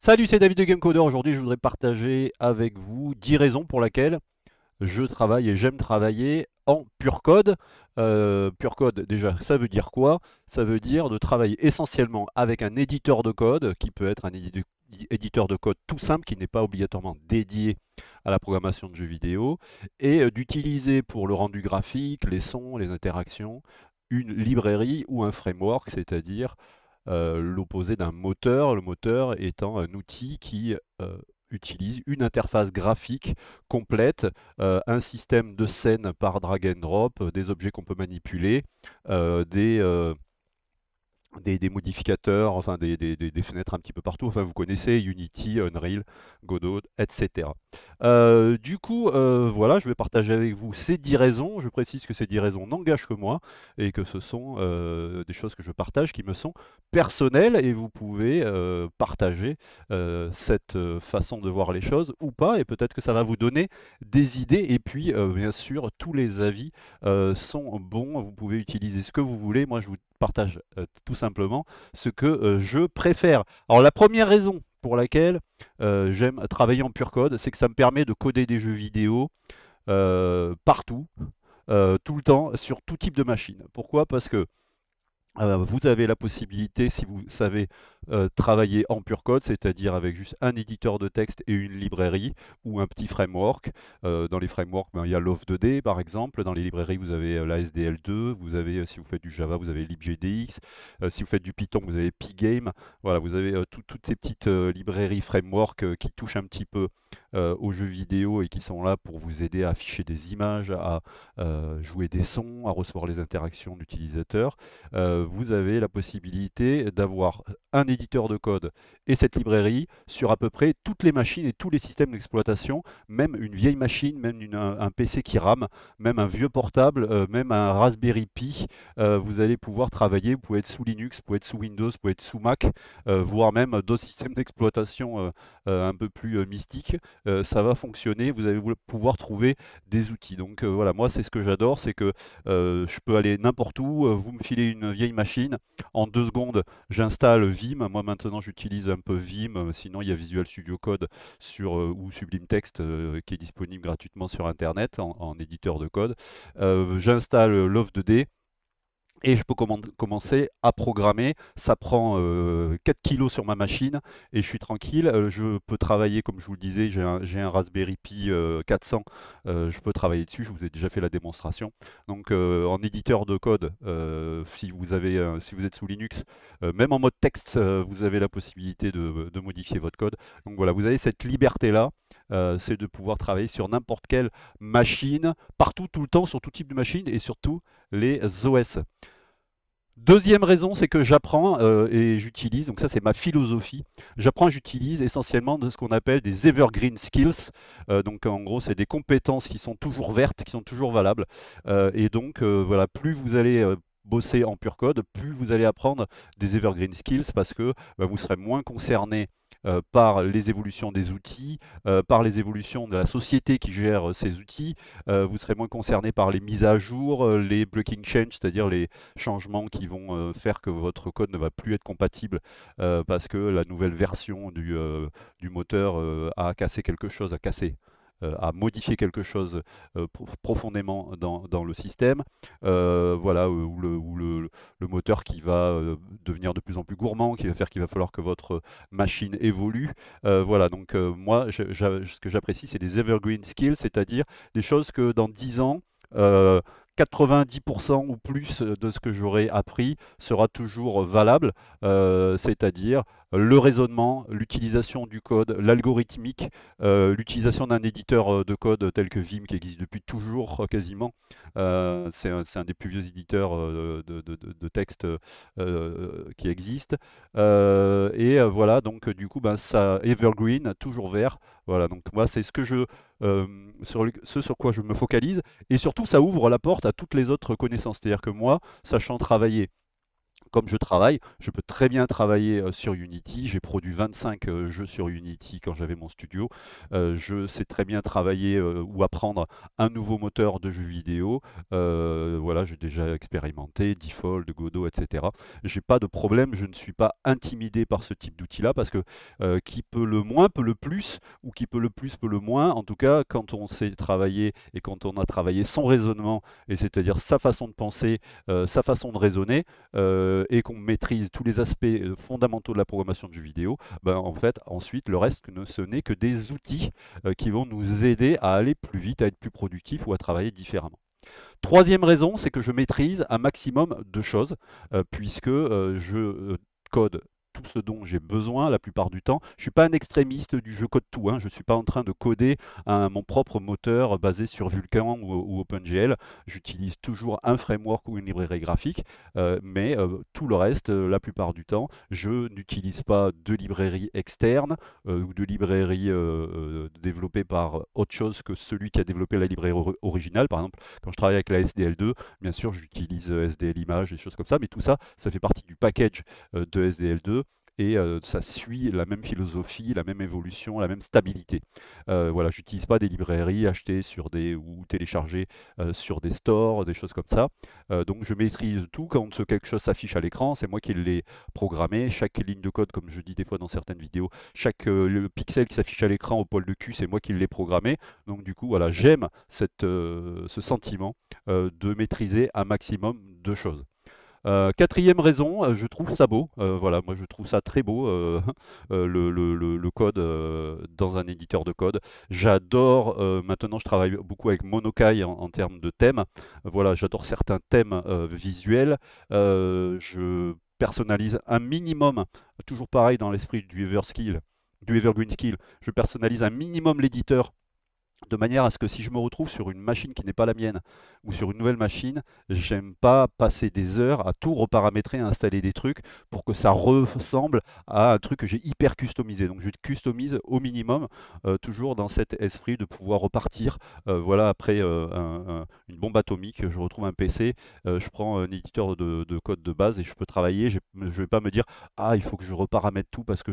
Salut, c'est David de Gamecoder. Aujourd'hui, je voudrais partager avec vous 10 raisons pour lesquelles je travaille et j'aime travailler en pur code. Euh, pur code, déjà, ça veut dire quoi? Ça veut dire de travailler essentiellement avec un éditeur de code, qui peut être un éditeur de code tout simple, qui n'est pas obligatoirement dédié à la programmation de jeux vidéo, et euh, d'utiliser pour le rendu graphique, les sons, les interactions, une librairie ou un framework, c'est-à-dire l'opposé d'un moteur, le moteur étant un outil qui euh, utilise une interface graphique complète, euh, un système de scène par drag and drop, des objets qu'on peut manipuler, des des, modificateurs, enfin des, fenêtres un petit peu partout. Enfin, vous connaissez Unity, Unreal, Godot, etc. Euh, du coup, euh, voilà, je vais partager avec vous ces 10 raisons. Je précise que ces 10 raisons n'engagent que moi et que ce sont euh, des choses que je partage qui me sont personnelles et vous pouvez partager cette façon de voir les choses ou pas et peut-être que ça va vous donner des idées et puis bien sûr tous les avis sont bons. Vous pouvez utiliser ce que vous voulez. Moi, je vous partage euh, tout simplement ce que euh, je préfère. Alors la première raison pour laquelle euh, j'aime travailler en pur code, c'est que ça me permet de coder des jeux vidéo partout, tout le temps, sur tout type de machine. Pourquoi? Parce que vous avez la possibilité, si vous savez euh, travailler en pur code, c'est-à-dire avec juste un éditeur de texte et une librairie ou un petit framework. Euh, dans les frameworks, ben, il y a LOF2D par exemple. Dans les librairies, vous avez euh, la SDL2. Vous avez, si vous faites du Java, vous avez libgdx. si vous faites du Python, vous avez Pygame. Voilà, vous avez toutes ces petites librairies framework qui touchent un petit peu aux jeux vidéo et qui sont là pour vous aider à afficher des images, à jouer des sons, à recevoir les interactions d'utilisateurs. vous avez la possibilité d'avoir un éditeur de code et cette librairie sur à peu près toutes les machines et tous les systèmes d'exploitation, même une vieille machine, même un, PC qui rame, même un vieux portable, euh, même un Raspberry Pi, euh, vous allez pouvoir travailler, vous pouvez être sous Linux, vous pouvez être sous Windows, vous pouvez être sous Mac, euh, voire même d'autres systèmes d'exploitation un peu plus mystiques, ça va fonctionner, vous allez pouvoir trouver des outils. Donc voilà, moi c'est ce que j'adore, c'est que je peux aller n'importe où, vous me filez une vieille machine, en deux secondes j'installe Vim, moi maintenant j'utilise un peu Vim, euh, sinon il y a Visual Studio Code sur, euh, ou Sublime Text euh, qui est disponible gratuitement sur Internet en, éditeur de code. J'installe Love2D et je peux commencer à programmer. Ça prend 4 euh, kilos sur ma machine et je suis tranquille. Euh, je peux travailler, comme je vous le disais, j'ai un, Raspberry Pi 400. Euh, je peux travailler dessus. Je vous ai déjà fait la démonstration. Donc en éditeur de code, si, vous êtes sous Linux, même en mode texte, vous avez la possibilité de, de, modifier votre code. Donc voilà, vous avez cette liberté-là. C'est de pouvoir travailler sur n'importe quelle machine, partout, tout le temps, sur tout type de machine et surtout les OS. Deuxième raison, c'est que j'apprends euh, et j'utilise, donc ça c'est ma philosophie, j'apprends j'utilise essentiellement de ce qu'on appelle des evergreen skills. Euh, donc en gros, c'est des compétences qui sont toujours vertes, qui sont toujours valables. Euh, et donc voilà, plus vous allez bosser en pur code, plus vous allez apprendre des evergreen skills parce que bah, vous serez moins concerné euh, par les évolutions des outils, euh, par les évolutions de la société qui gère euh, ces outils. vous serez moins concerné par les mises à jour, les breaking change, c'est-à-dire les changements qui vont faire que votre code ne va plus être compatible parce que la nouvelle version du, du moteur a cassé quelque chose, a cassé à modifier quelque chose euh, profondément dans, le système, euh, voilà, ou, le, moteur qui va devenir de plus en plus gourmand, qui va faire qu'il va falloir que votre machine évolue. voilà, donc moi, ce que j'apprécie, c'est des evergreen skills, c'est-à-dire des choses que dans 10 ans, 90% ou plus de ce que j'aurai appris sera toujours valable, euh, c'est-à-dire le raisonnement, l'utilisation du code, l'algorithmique, euh, l'utilisation d'un éditeur euh, de code tel que Vim qui existe depuis toujours quasiment. c'est un, des plus vieux éditeurs de, de, texte qui existe. et voilà, donc du coup, ben, ça evergreen, toujours vert. Voilà, donc moi c'est ce que je sur ce sur quoi je me focalise et surtout ça ouvre la porte à toutes les autres connaissances. C'est-à-dire que moi, sachant travailler comme je travaille, je peux très bien travailler euh, sur Unity. J'ai produit 25 euh, jeux sur Unity quand j'avais mon studio. Euh, je sais très bien travailler ou apprendre un nouveau moteur de jeux vidéo. voilà, j'ai déjà expérimenté Default, Godot, etc. J'ai pas de problème, je ne suis pas intimidé par ce type d'outil-là parce que qui peut le moins peut le plus ou qui peut le plus peut le moins. En tout cas, quand on sait travailler et quand on a travaillé son raisonnement, et c'est-à-dire sa façon de penser, sa façon de raisonner, et qu'on maîtrise tous les aspects euh, fondamentaux de la programmation de vidéo, ben, en fait, ensuite, le reste, ce n'est que des outils euh, qui vont nous aider à aller plus vite, à être plus productif ou à travailler différemment. Troisième raison, c'est que je maîtrise un maximum de choses, puisque je code tout ce dont j'ai besoin la plupart du temps. Je ne suis pas un extrémiste du jeu code tout. Hein. Je ne suis pas en train de coder mon propre moteur basé sur Vulkan ou, OpenGL. J'utilise toujours un framework ou une librairie graphique, euh, mais euh, tout le reste, euh, la plupart du temps, je n'utilise pas de librairie externe ou de librairie développée par autre chose que celui qui a développé la librairie originale. Par exemple, quand je travaille avec la SDL2, bien sûr, j'utilise SDL Image, des choses comme ça, mais tout ça, ça fait partie du package de SDL2 et euh, ça suit la même philosophie, la même évolution, la même stabilité. Euh, voilà, j'utilise pas des librairies achetées sur des ou téléchargées euh, sur des stores, des choses comme ça. donc je maîtrise tout quand quelque chose s'affiche à l'écran, c'est moi qui l'ai programmé. Chaque ligne de code, comme je dis des fois dans certaines vidéos, chaque pixel qui s'affiche à l'écran au pôle de Q, c'est moi qui l'ai programmé. Donc du coup, voilà, j'aime ce sentiment de maîtriser un maximum de choses. Euh, quatrième raison, euh, je trouve ça beau. Euh, voilà, moi je trouve ça très beau, le, code dans un éditeur de code. J'adore, maintenant je travaille beaucoup avec Monokai en, termes de thèmes. Voilà, j'adore certains thèmes visuels. je personnalise un minimum, toujours pareil dans l'esprit du Everskill, du Evergreen Skill, je personnalise un minimum l'éditeur de manière à ce que si je me retrouve sur une machine qui n'est pas la mienne ou sur une nouvelle machine, j'aime pas passer des heures à tout reparamétrer, à installer des trucs pour que ça ressemble à un truc que j'ai hyper customisé. Donc je customise au minimum, euh, toujours dans cet esprit de pouvoir repartir. Euh, voilà, après euh, une bombe atomique, je retrouve un PC, je prends un éditeur de, code de base et je peux travailler. Je ne vais pas me dire ah il faut que je reparamètre tout parce que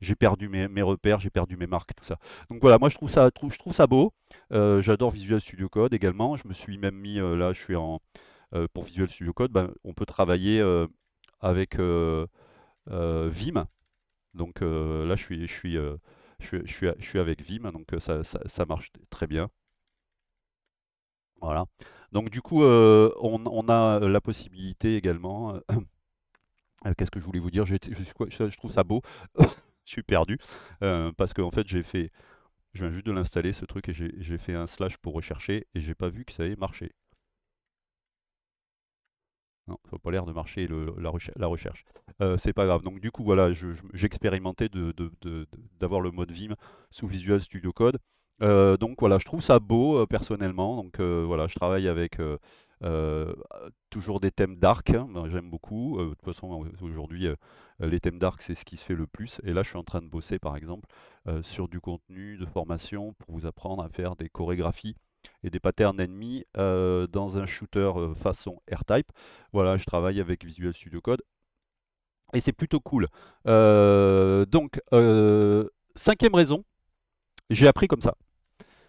j'ai perdu mes, repères, j'ai perdu mes marques, tout ça. Donc voilà, moi je trouve ça beau. Euh, j'adore Visual Studio Code également. Je me suis même mis, euh, là je suis en, euh, pour Visual Studio Code, ben, on peut travailler avec Vim. Donc là je suis, je, suis, je, suis, je, suis, avec Vim, donc ça, ça, marche très bien. Voilà. Donc du coup, on, a la possibilité également. Qu'est-ce que je voulais vous dire? Je, trouve ça beau. je suis perdu parce qu'en en fait j'ai fait je viens juste de l'installer ce truc et j'ai fait un slash pour rechercher et j'ai pas vu que ça ait marché. Non, ça n'a pas l'air de marcher la, recherche. Euh, c'est pas grave. Donc du coup, voilà, j'expérimentais d'avoir le mode Vim sous Visual Studio Code. Euh, donc voilà, je trouve ça beau euh, personnellement. Donc voilà, je travaille avec toujours des thèmes dark. Hein. Ben, j'aime beaucoup. de toute façon, aujourd'hui, les thèmes dark, c'est ce qui se fait le plus. Et là, je suis en train de bosser, par exemple, sur du contenu de formation pour vous apprendre à faire des chorégraphies et des patterns ennemis dans un shooter façon R-Type. Voilà, je travaille avec Visual Studio Code. Et c'est plutôt cool. donc, cinquième raison, j'ai appris comme ça.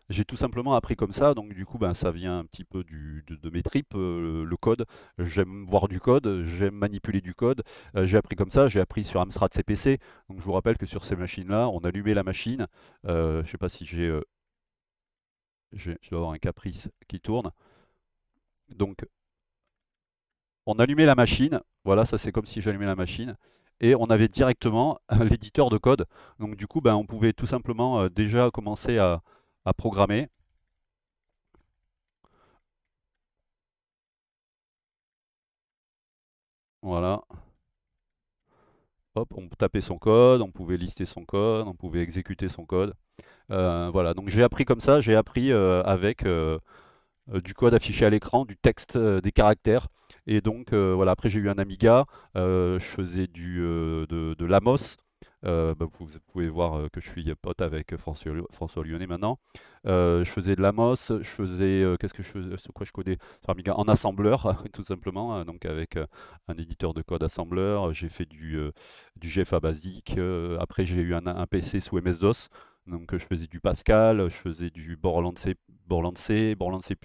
J'ai tout simplement appris comme ça, donc du coup ben, ça vient un petit peu de, mes tripes, euh, le code. J'aime voir du code, j'aime manipuler du code. Euh, j'ai appris comme ça, j'ai appris sur Amstrad CPC. Donc je vous rappelle que sur ces machines-là, on allumait la machine. Euh, je ne sais pas si j'ai... je dois avoir un caprice qui tourne. Donc on allumait la machine, voilà, ça c'est comme si j'allumais la machine et on avait directement l'éditeur de code. Donc du coup, ben, on pouvait tout simplement déjà commencer à, à programmer. Voilà. Hop, on tapait son code, on pouvait lister son code, on pouvait exécuter son code. Euh, voilà, donc j'ai appris comme ça, j'ai appris euh, avec euh, du code affiché à l'écran, du texte, des caractères. Et donc voilà, après j'ai eu un Amiga, je faisais du, de, de l'Amos, bah, vous, pouvez voir que je suis pote avec François, François Lyonnais maintenant. je faisais de la MOS, je faisais, qu'est-ce que je faisais, sur quoi je codais? En assembleur, tout simplement, donc avec un éditeur de code assembleur. J'ai fait du, du GFA basique. après, j'ai eu un, PC sous MS-DOS. Donc je faisais du Pascal, je faisais du Borland C, Borland C, Borland C++.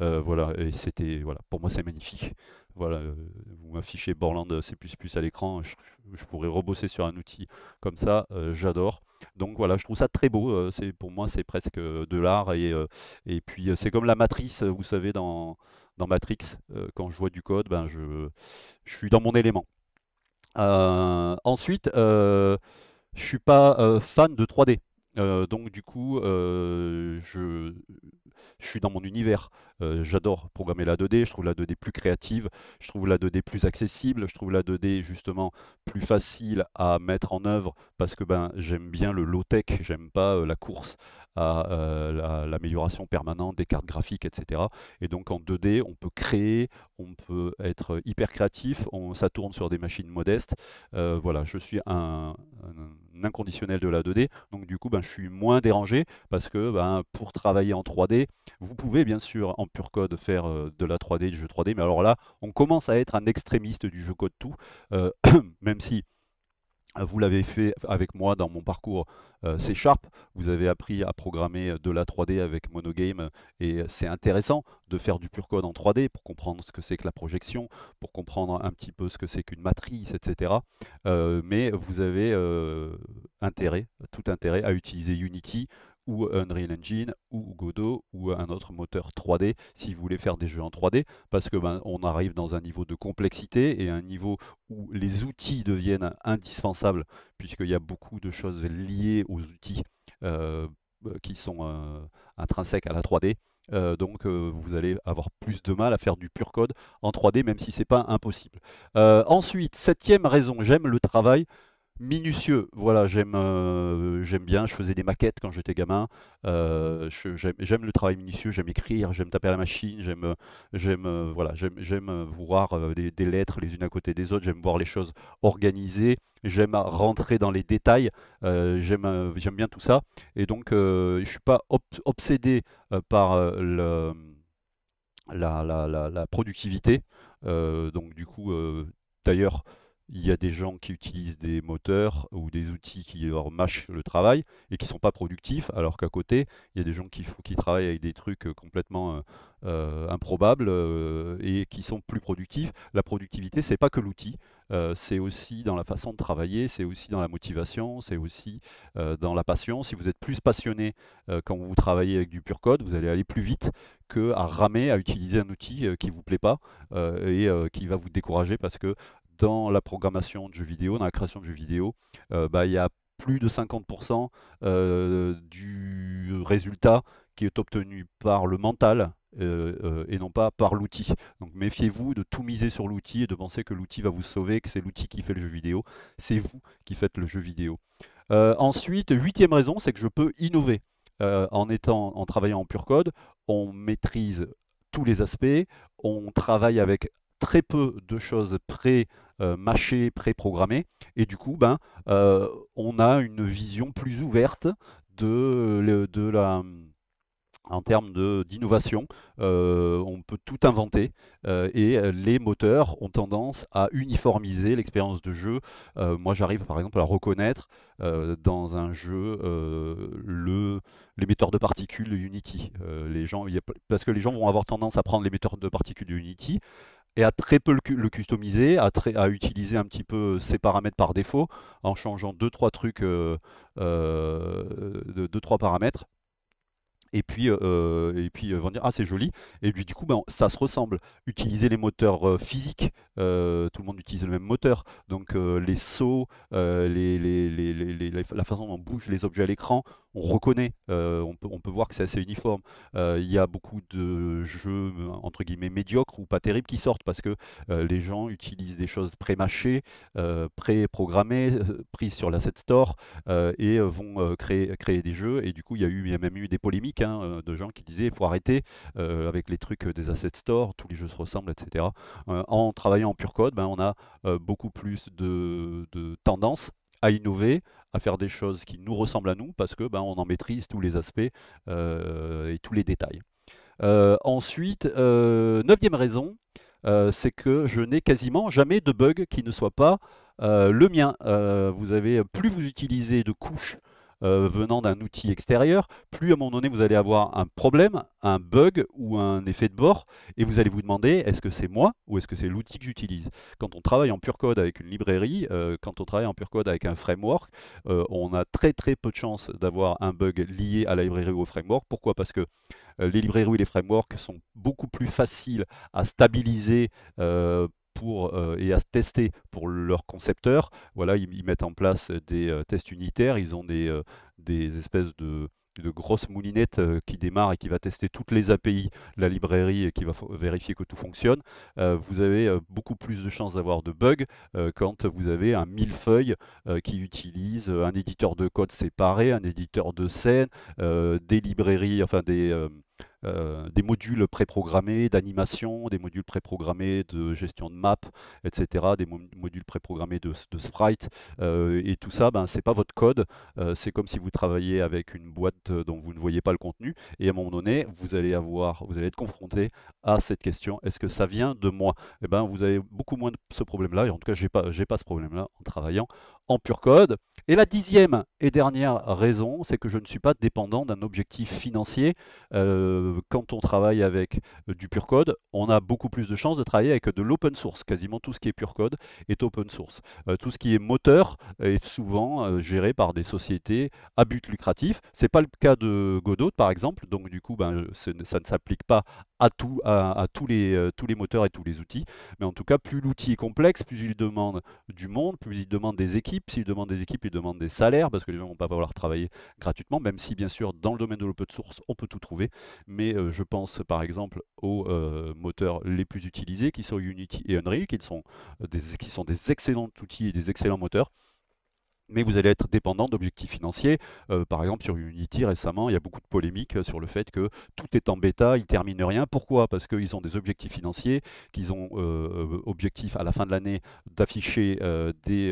Euh, voilà, et c'était, voilà, pour moi c'est magnifique. Voilà, euh, vous m'affichez Borland C++ à l'écran, je, pourrais rebosser sur un outil comme ça, euh, j'adore. Donc voilà, je trouve ça très beau. pour moi c'est presque de l'art et, puis c'est comme la matrice, vous savez dans Matrix, quand je vois du code, ben je, suis dans mon élément. ensuite, je suis pas fan de 3D. donc du coup, je, je suis dans mon univers. Euh, j'adore programmer la 2D, je trouve la 2D plus créative, je trouve la 2D plus accessible, je trouve la 2D justement plus facile à mettre en œuvre parce que ben, j'aime bien le low-tech, j'aime pas euh, la course à euh, l'amélioration permanente des cartes graphiques, etc. Et donc en 2D, on peut créer, on peut être hyper créatif, ça tourne sur des machines modestes. voilà, je suis un, inconditionnel de la 2D, donc du coup, ben, je suis moins dérangé parce que ben, pour travailler en 3D, vous pouvez bien sûr en pur code faire euh, de la 3D, du jeu 3D, mais alors là, on commence à être un extrémiste du jeu code tout, euh, même si vous l'avez fait avec moi dans mon parcours C Sharp, vous avez appris à programmer de la 3D avec Monogame et c'est intéressant de faire du pur code en 3D pour comprendre ce que c'est que la projection, pour comprendre un petit peu ce que c'est qu'une matrice, etc. mais vous avez intérêt, tout intérêt à utiliser Unity ou Unreal Engine ou Godot ou un autre moteur 3D si vous voulez faire des jeux en 3D parce que ben, on arrive dans un niveau de complexité et un niveau où les outils deviennent indispensables puisqu'il y a beaucoup de choses liées aux outils euh, qui sont euh, intrinsèques à la 3D. Euh, donc vous allez avoir plus de mal à faire du pur code en 3D même si c'est pas impossible. ensuite, septième raison, j'aime le travail minutieux. Voilà, j'aime euh, j'aime bien. Je faisais des maquettes quand j'étais gamin. Euh, j'aime le travail minutieux. J'aime écrire. J'aime taper à la machine. J'aime euh, voilà. J'aime voir des, lettres les unes à côté des autres. J'aime voir les choses organisées. J'aime rentrer dans les détails. j'aime bien tout ça. Et donc je suis pas obsédé par la, la, la, productivité. donc du coup, d'ailleurs, il y a des gens qui utilisent des moteurs ou des outils qui leur mâchent le travail et qui ne sont pas productifs, alors qu'à côté, il y a des gens qui, travaillent avec des trucs euh, complètement euh, euh, improbables et qui sont plus productifs. La productivité, c'est pas que l'outil, c'est aussi dans la façon de travailler, c'est aussi dans la motivation, c'est aussi dans la passion. Si vous êtes plus passionné quand vous travaillez avec du pur code, vous allez aller plus vite que à ramer, à utiliser un outil qui ne vous plaît pas et qui va vous décourager parce que dans la programmation de jeux vidéo, dans la création de jeux vidéo, euh, bah, il y a plus de 50% euh, du résultat qui est obtenu par le mental euh, et non pas par l'outil. Donc méfiez-vous de tout miser sur l'outil et de penser que l'outil va vous sauver, que c'est l'outil qui fait le jeu vidéo. C'est vous qui faites le jeu vidéo. ensuite, huitième raison, c'est que je peux innover. en, étant, en travaillant en pur code, on maîtrise tous les aspects, on travaille avec très peu de choses pré euh, mâchées, pré-programmées, et du coup, ben, euh, on a une vision plus ouverte de, de la en termes d'innovation, euh, on peut tout inventer et les moteurs ont tendance à uniformiser l'expérience de jeu. moi, j'arrive par exemple à reconnaître dans un jeu le l'émetteur de particules Unity. les gens, parce que les gens vont avoir tendance à prendre l'émetteur de particules de Unity, et à très peu le, customiser, à, utiliser un petit peu ses paramètres par défaut, en changeant deux trois trucs, euh, euh, deux trois paramètres. Et puis, euh, et puis vont dire ah c'est joli. Et puis du coup ben, ça se ressemble. Utiliser les moteurs physiques tout le monde utilise le même moteur. Donc les sauts la façon dont bougent les objets à l'écran on reconnaît, euh, on, peut, voir que c'est assez uniforme. Euh, il y a beaucoup de jeux entre guillemets médiocres ou pas terribles qui sortent parce que euh, les gens utilisent des choses pré-mâchées, pré-programmées, prises sur l'asset store et vont créer, des jeux. Et du coup, il y a, même eu des polémiques hein, de gens qui disaient il faut arrêter avec les trucs des asset store, tous les jeux se ressemblent, etc. en travaillant en pur code, ben, on a beaucoup plus de, de tendances à innover, à faire des choses qui nous ressemblent à nous, parce que ben, on en maîtrise tous les aspects et tous les détails. ensuite, neuvième raison, c'est que je n'ai quasiment jamais de bug qui ne soit pas le mien. vous avez plus vous utilisez de couches euh, venant d'un outil extérieur, plus à un moment donné vous allez avoir un problème, un bug ou un effet de bord, et vous allez vous demander est-ce que c'est moi ou est-ce que c'est l'outil que j'utilise? Quand on travaille en pure code avec une librairie, euh, quand on travaille en pure code avec un framework, euh, on a très très peu de chances d'avoir un bug lié à la librairie ou au framework. Pourquoi? Parce que les librairies ou les frameworks sont beaucoup plus faciles à stabiliser euh, et à tester pour leurs concepteurs. Voilà, ils, mettent en place des euh, tests unitaires, ils ont des, euh, espèces de, grosses moulinettes qui démarrent et qui va tester toutes les API la librairie et qui va vérifier que tout fonctionne, vous avez beaucoup plus de chances d'avoir de bugs quand vous avez un millefeuille qui utilise un éditeur de code séparé, un éditeur de scène, des librairies, enfin des euh, des modules préprogrammés d'animation, des modules préprogrammés de gestion de map, etc., des modules préprogrammés de, de sprite, euh, et tout ça, ben, c'est pas votre code, euh, c'est comme si vous travailliez avec une boîte dont vous ne voyez pas le contenu, et à un moment donné, vous allez avoir, vous allez être confronté à cette question, est-ce que ça vient de moi? Eh ben, vous avez beaucoup moins de ce problème-là, et en tout cas, pas, j'ai pas ce problème-là en travaillant en pur code. Et la dixième et dernière raison, c'est que je ne suis pas dépendant d'un objectif financier. Euh, quand on travaille avec euh, du pur code, on a beaucoup plus de chances de travailler avec de l'open source. Quasiment tout ce qui est pur code est open source. Euh, tout ce qui est moteur est souvent géré par des sociétés à but lucratif. Ce n'est pas le cas de Godot, par exemple. Donc du coup, ben, ça ne s'applique pas à, tout, tous les moteurs et tous les outils. Mais en tout cas, plus l'outil est complexe, plus il demande du monde, plus il demande des équipes s'ils demandent des équipes, ils demandent des salaires parce que les gens ne vont pas pouvoir travailler gratuitement, même si bien sûr dans le domaine de l'open source, on peut tout trouver. Mais euh, je pense par exemple aux euh, moteurs les plus utilisés qui sont Unity et Unreal, qui sont, euh, des, qui sont des excellents outils et des excellents moteurs mais vous allez être dépendant d'objectifs financiers. par exemple, sur Unity, récemment, il y a beaucoup de polémiques sur le fait que tout est en bêta, ils ne terminent rien. Pourquoi? Parce qu'ils ont des objectifs financiers, qu'ils ont objectif à la fin de l'année d'afficher des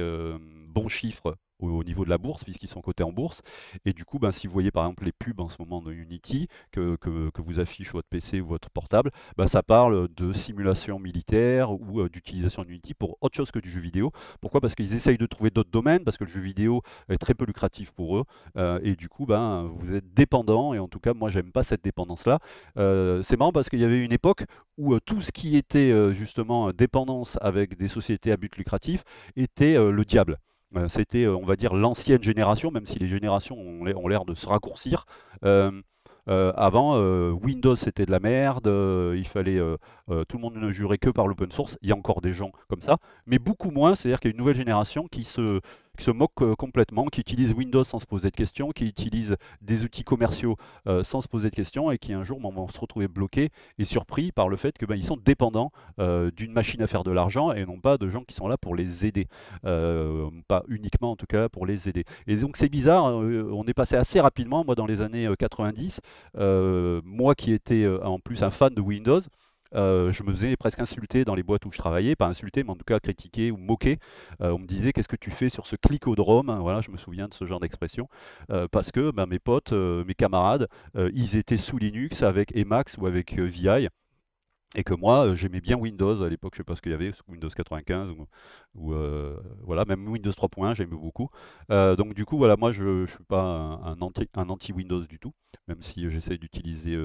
bons chiffres au, niveau de la bourse, puisqu'ils sont cotés en bourse. Et du coup, ben, si vous voyez par exemple les pubs en ce moment de Unity, que, que, vous affiche votre PC ou votre portable, ben, ça parle de simulation militaire ou euh, d'utilisation d'Unity pour autre chose que du jeu vidéo. Pourquoi? Parce qu'ils essayent de trouver d'autres domaines, parce que le jeu vidéo est très peu lucratif pour eux. Euh, et du coup, ben, vous êtes dépendant, et en tout cas, moi, j'aime pas cette dépendance-là. Euh, c'est marrant parce qu'il y avait une époque où tout ce qui était justement dépendance avec des sociétés à but lucratif était le diable. Euh, c'était, euh, on va dire, l'ancienne génération, même si les générations ont l'air de se raccourcir. Euh, avant, Windows c'était de la merde, il fallait, tout le monde ne jurait que par l'open source. Il y a encore des gens comme ça, mais beaucoup moins. C'est-à-dire qu'il y a une nouvelle génération qui se, qui se moquent euh, complètement, qui utilisent Windows sans se poser de questions, qui utilisent des outils commerciaux euh, sans se poser de questions et qui un jour vont se retrouver bloqués et surpris par le fait qu'ils ben, sont dépendants euh, d'une machine à faire de l'argent et non pas de gens qui sont là pour les aider. pas uniquement en tout cas pour les aider. Et donc c'est bizarre, on est passé assez rapidement, moi dans les années 90, moi qui étais en plus un fan de Windows, euh, je me faisais presque insulter dans les boîtes où je travaillais, pas insulter, mais en tout cas critiquer ou moquer. Euh, on me disait qu'est-ce que tu fais sur ce clicodrome? Voilà, je me souviens de ce genre d'expression. Euh, parce que ben, mes potes, mes camarades, ils étaient sous Linux avec Emacs ou avec VI et que moi j'aimais bien Windows à l'époque, je sais pas ce qu'il y avait, Windows 95 ou, voilà, même Windows 3.1 j'aimais beaucoup. Donc du coup voilà, moi je ne suis pas un, anti, un anti Windows du tout, même si j'essaie d'utiliser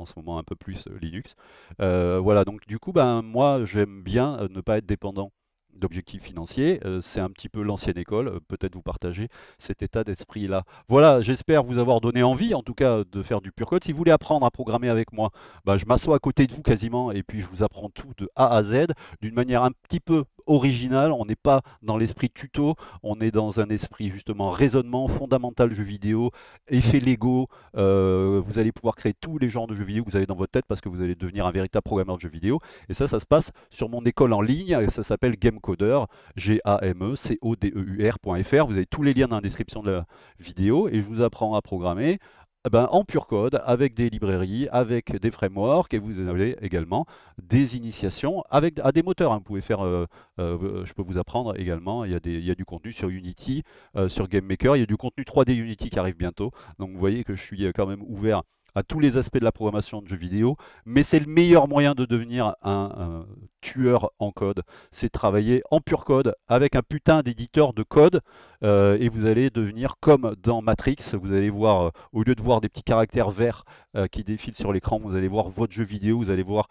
en ce moment un peu plus Linux. voilà, donc du coup ben moi j'aime bien ne pas être dépendant d'objectifs financiers. Euh, c'est un petit peu l'ancienne école. Euh, peut-être vous partagez cet état d'esprit-là. Voilà, j'espère vous avoir donné envie, en tout cas, de faire du pur code. Si vous voulez apprendre à programmer avec moi, bah, je m'assois à côté de vous quasiment et puis je vous apprends tout de A à Z d'une manière un petit peu original, on n'est pas dans l'esprit tuto, on est dans un esprit justement raisonnement, fondamental jeu vidéo, effet Lego, euh, vous allez pouvoir créer tous les genres de jeux vidéo que vous avez dans votre tête parce que vous allez devenir un véritable programmeur de jeux vidéo. Et ça, ça se passe sur mon école en ligne, ça s'appelle Gamecoder, G-A-M-E-C-O-D-E-U-R.fr. Vous avez tous les liens dans la description de la vidéo et je vous apprends à programmer ben, en pur code, avec des librairies, avec des frameworks, et vous avez également des initiations avec, à des moteurs. Hein. Vous pouvez faire, euh, euh, je peux vous apprendre également, il y a, des, il y a du contenu sur Unity, euh, sur GameMaker, il y a du contenu 3D Unity qui arrive bientôt. Donc vous voyez que je suis quand même ouvert à tous les aspects de la programmation de jeux vidéo, mais c'est le meilleur moyen de devenir un, tueur en code. C'est travailler en pur code avec un putain d'éditeur de code euh, et vous allez devenir comme dans Matrix. Vous allez voir, euh, au lieu de voir des petits caractères verts euh, qui défilent sur l'écran, vous allez voir votre jeu vidéo, vous allez voir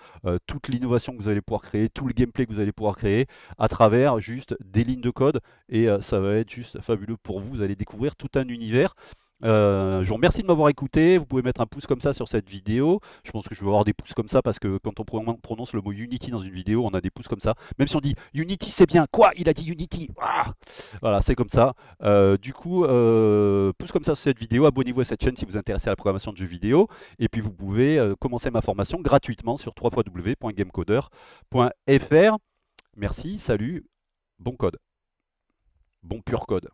toute l'innovation que vous allez pouvoir créer, tout le gameplay que vous allez pouvoir créer à travers juste des lignes de code et ça va être juste fabuleux pour vous. Vous allez découvrir tout un univers. Euh, je vous remercie de m'avoir écouté. Vous pouvez mettre un pouce comme ça sur cette vidéo. Je pense que je vais avoir des pouces comme ça parce que quand on prononce le mot Unity dans une vidéo, on a des pouces comme ça. Même si on dit Unity, c'est bien. Quoi? Il a dit Unity. Ah voilà, c'est comme ça. Euh, du coup, euh, pouce comme ça sur cette vidéo. Abonnez-vous à cette chaîne si vous intéressez à la programmation de jeux vidéo. Et puis vous pouvez commencer ma formation gratuitement sur www.gamecoder.fr. Merci, salut, bon code. Bon pur code.